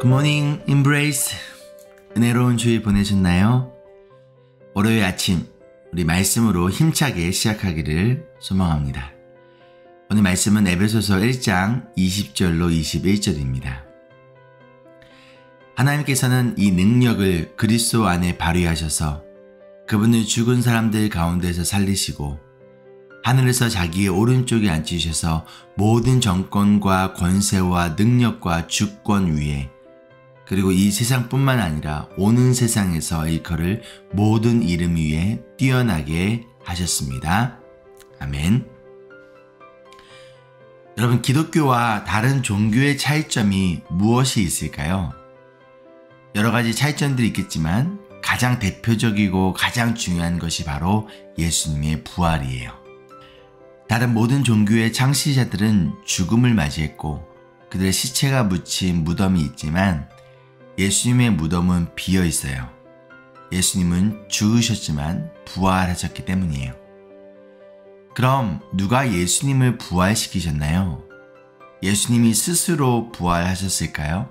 굿모닝 임브레이스 은혜로운 주일 보내셨나요? 월요일 아침 우리 말씀으로 힘차게 시작하기를 소망합니다. 오늘 말씀은 에베소서 1장 20절로 21절입니다. 하나님께서는 이 능력을 그리스도 안에 발휘하셔서 그분을 죽은 사람들 가운데서 살리시고 하늘에서 자기의 오른쪽에 앉히셔서 모든 정권과 권세와 능력과 주권 위에 그리고 이 세상뿐만 아니라 오는 세상에서 일컬을 모든 이름 위에 뛰어나게 하셨습니다. 아멘. 여러분, 기독교와 다른 종교의 차이점이 무엇이 있을까요? 여러 가지 차이점들이 있겠지만 가장 대표적이고 가장 중요한 것이 바로 예수님의 부활이에요. 다른 모든 종교의 창시자들은 죽음을 맞이했고 그들의 시체가 묻힌 무덤이 있지만 예수님의 무덤은 비어 있어요. 예수님은 죽으셨지만 부활하셨기 때문이에요. 그럼 누가 예수님을 부활시키셨나요? 예수님이 스스로 부활하셨을까요?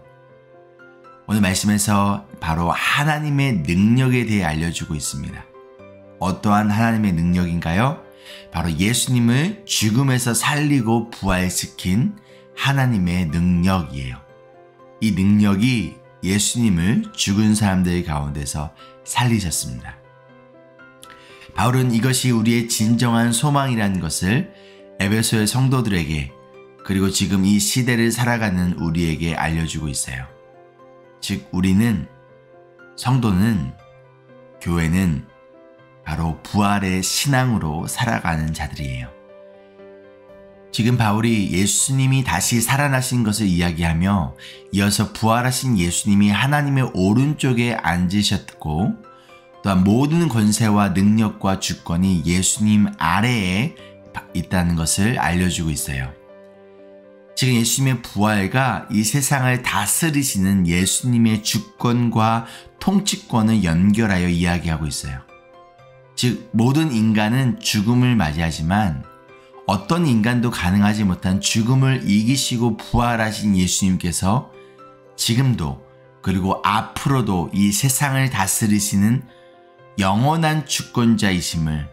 오늘 말씀에서 바로 하나님의 능력에 대해 알려주고 있습니다. 어떠한 하나님의 능력인가요? 바로 예수님을 죽음에서 살리고 부활시킨 하나님의 능력이에요. 이 능력이 예수님을 죽은 사람들 가운데서 살리셨습니다. 바울은 이것이 우리의 진정한 소망이라는 것을 에베소의 성도들에게 그리고 지금 이 시대를 살아가는 우리에게 알려주고 있어요. 즉, 우리는, 성도는, 교회는 바로 부활의 신앙으로 살아가는 자들이에요. 지금 바울이 예수님이 다시 살아나신 것을 이야기하며 이어서 부활하신 예수님이 하나님의 오른쪽에 앉으셨고 또한 모든 권세와 능력과 주권이 예수님 아래에 있다는 것을 알려주고 있어요. 지금 예수님의 부활과 이 세상을 다스리시는 예수님의 주권과 통치권을 연결하여 이야기하고 있어요. 즉, 모든 인간은 죽음을 맞이하지만 어떤 인간도 가능하지 못한 죽음을 이기시고 부활하신 예수님께서 지금도 그리고 앞으로도 이 세상을 다스리시는 영원한 주권자이심을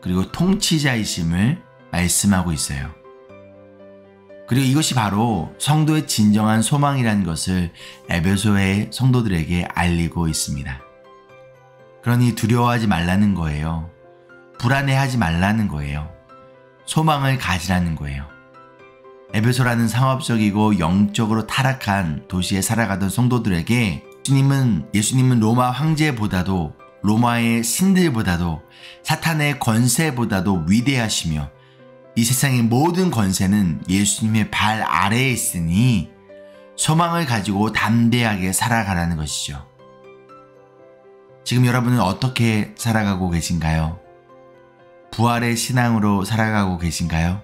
그리고 통치자이심을 말씀하고 있어요. 그리고 이것이 바로 성도의 진정한 소망이라는 것을 에베소의 성도들에게 알리고 있습니다. 그러니 두려워하지 말라는 거예요. 불안해하지 말라는 거예요. 소망을 가지라는 거예요. 에베소라는 상업적이고 영적으로 타락한 도시에 살아가던 성도들에게 예수님은, 예수님은 로마 황제보다도 로마의 신들보다도 사탄의 권세보다도 위대하시며 이 세상의 모든 권세는 예수님의 발 아래에 있으니 소망을 가지고 담대하게 살아가라는 것이죠. 지금 여러분은 어떻게 살아가고 계신가요? 부활의 신앙으로 살아가고 계신가요?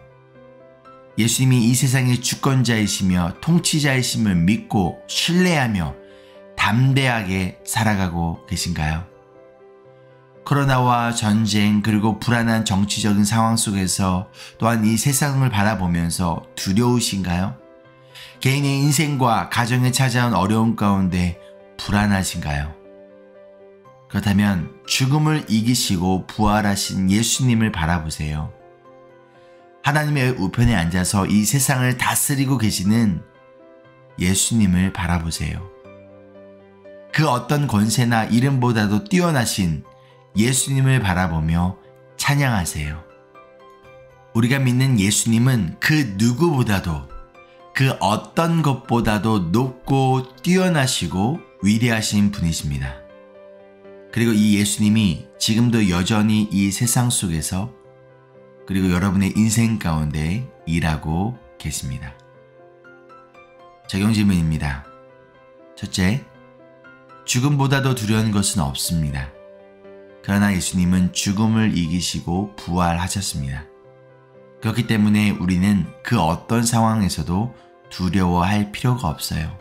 예수님이 이 세상의 주권자이시며 통치자이심을 믿고 신뢰하며 담대하게 살아가고 계신가요? 코로나와 전쟁 그리고 불안한 정치적인 상황 속에서 또한 이 세상을 바라보면서 두려우신가요? 개인의 인생과 가정에 찾아온 어려움 가운데 불안하신가요? 그렇다면 죽음을 이기시고 부활하신 예수님을 바라보세요. 하나님의 우편에 앉아서 이 세상을 다스리고 계시는 예수님을 바라보세요. 그 어떤 권세나 이름보다도 뛰어나신 예수님을 바라보며 찬양하세요. 우리가 믿는 예수님은 그 누구보다도 그 어떤 것보다도 높고 뛰어나시고 위대하신 분이십니다. 그리고 이 예수님이 지금도 여전히 이 세상 속에서 그리고 여러분의 인생 가운데 일하고 계십니다. 적용 질문입니다. 첫째, 죽음보다도 두려운 것은 없습니다. 그러나 예수님은 죽음을 이기시고 부활하셨습니다. 그렇기 때문에 우리는 그 어떤 상황에서도 두려워할 필요가 없어요.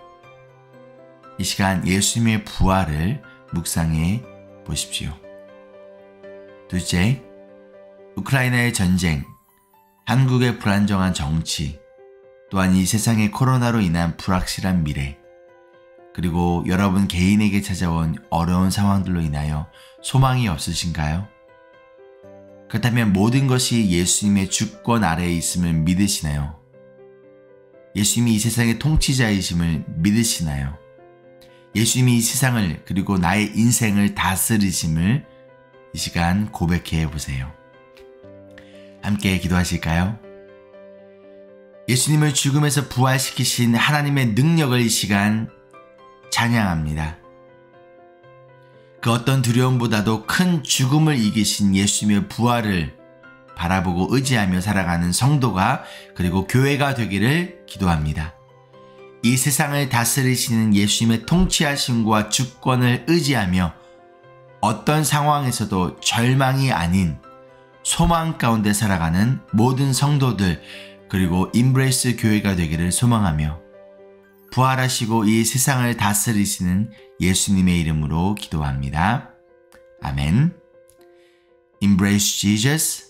이 시간 예수님의 부활을 묵상해 보십시오. 둘째, 우크라이나의 전쟁, 한국의 불안정한 정치, 또한 이 세상의 코로나로 인한 불확실한 미래, 그리고 여러분 개인에게 찾아온 어려운 상황들로 인하여 소망이 없으신가요? 그렇다면 모든 것이 예수님의 주권 아래에 있음을 믿으시나요? 예수님이 이 세상의 통치자이심을 믿으시나요? 예수님이 이 세상을 그리고 나의 인생을 다스리심을 이 시간 고백해 보세요. 함께 기도하실까요? 예수님을 죽음에서 부활시키신 하나님의 능력을 이 시간 찬양합니다. 그 어떤 두려움보다도 큰 죽음을 이기신 예수님의 부활을 바라보고 의지하며 살아가는 성도가 그리고 교회가 되기를 기도합니다. 이 세상을 다스리시는 예수님의 통치하심과 주권을 의지하며 어떤 상황에서도 절망이 아닌 소망 가운데 살아가는 모든 성도들 그리고 인브레이스 교회가 되기를 소망하며 부활하시고 이 세상을 다스리시는 예수님의 이름으로 기도합니다. 아멘. Embrace Jesus,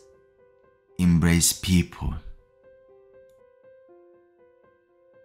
embrace people.